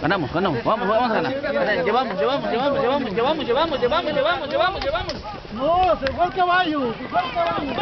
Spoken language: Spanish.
Ganamos, ganamos, vamos, vamos a ganar. Llevamos, llevamos, llevamos, llevamos, llevamos, llevamos, llevamos, llevamos, llevamos, llevamos. No, se fue el caballo, se fue el caballo.